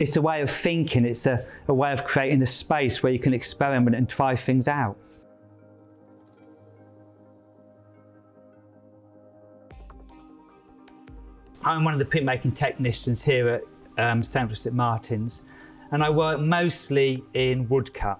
it's a way of thinking, it's a, a way of creating a space where you can experiment and try things out. I'm one of the printmaking technicians here at um, Central St Martin's and I work mostly in woodcut.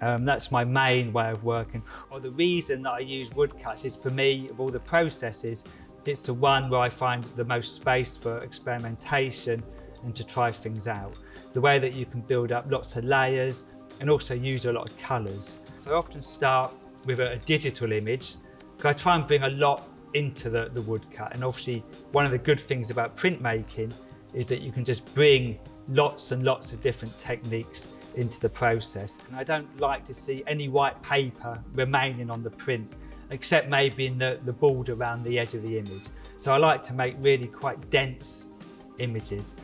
Um, that's my main way of working. Or the reason that I use woodcuts is for me, of all the processes, it's the one where I find the most space for experimentation and to try things out. The way that you can build up lots of layers and also use a lot of colours. So I often start with a, a digital image because I try and bring a lot into the, the woodcut. And obviously one of the good things about printmaking is that you can just bring lots and lots of different techniques into the process. And I don't like to see any white paper remaining on the print, except maybe in the, the border around the edge of the image. So I like to make really quite dense images.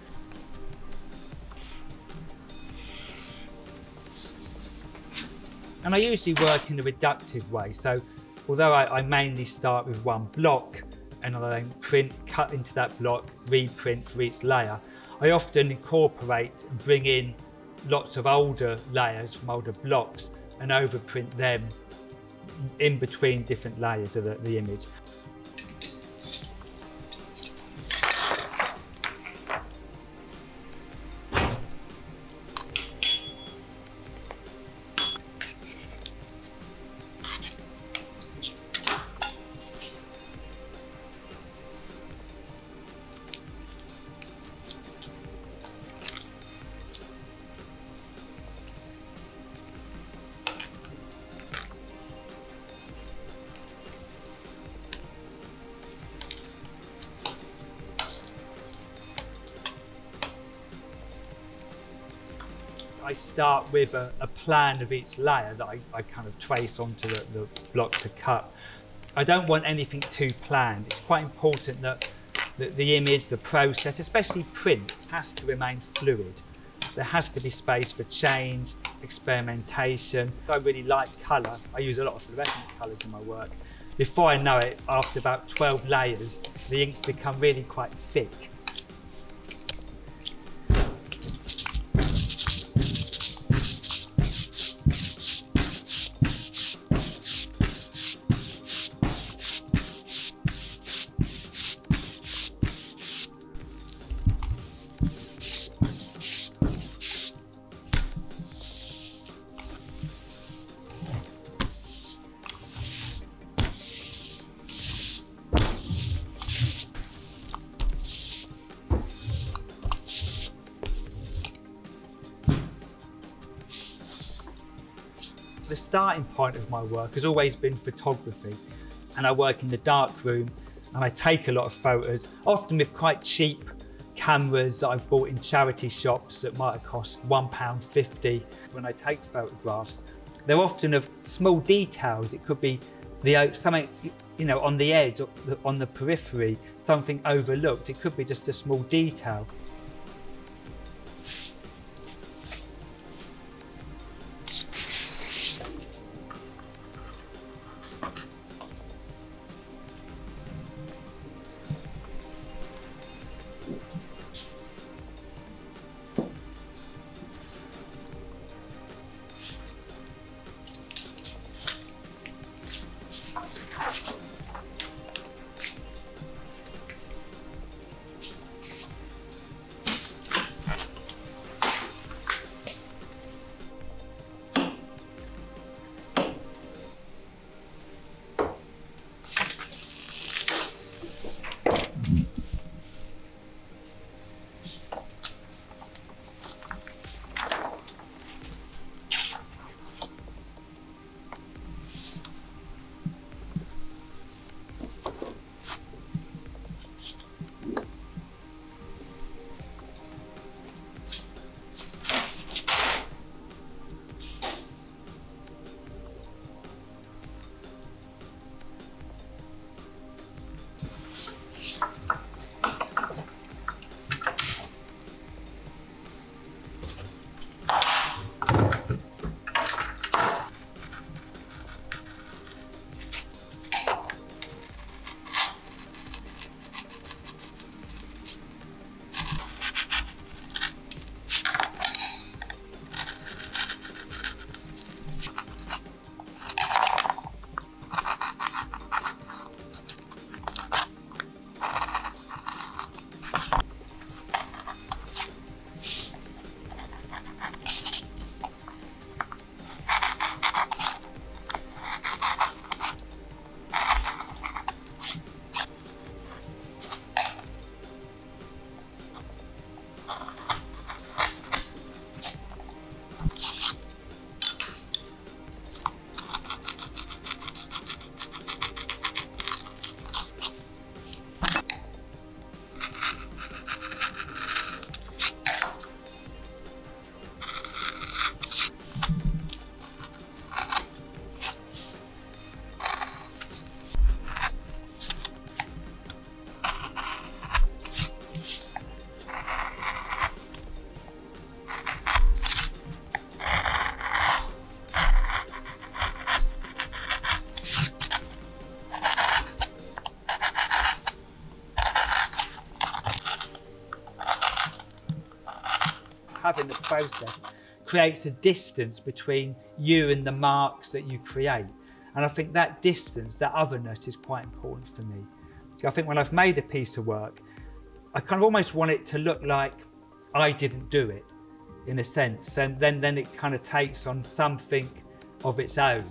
And I usually work in a reductive way. So although I, I mainly start with one block and I then print, cut into that block, reprint for each layer, I often incorporate and bring in lots of older layers from older blocks and overprint them in between different layers of the, the image. I start with a, a, plan of each layer that I, I kind of trace onto the, the, block to cut. I don't want anything too planned. It's quite important that the, the image, the process, especially print, has to remain fluid. There has to be space for change, experimentation. I really like colour. I use a lot of fluorescent colours in my work. Before I know it, after about 12 layers, the inks become really quite thick the starting point of my work has always been photography. And I work in the dark room and I take a lot of photos, often with quite cheap cameras that I've bought in charity shops that might have cost £1.50 when I take photographs. They're often of small details. It could be the uh, something you know on the edge, or on the periphery, something overlooked. It could be just a small detail. Process creates a distance between you and the marks that you create. And I think that distance, that otherness is quite important for me. I think when I've made a piece of work, I kind of almost want it to look like I didn't do it in a sense. And then, then it kind of takes on something of its own.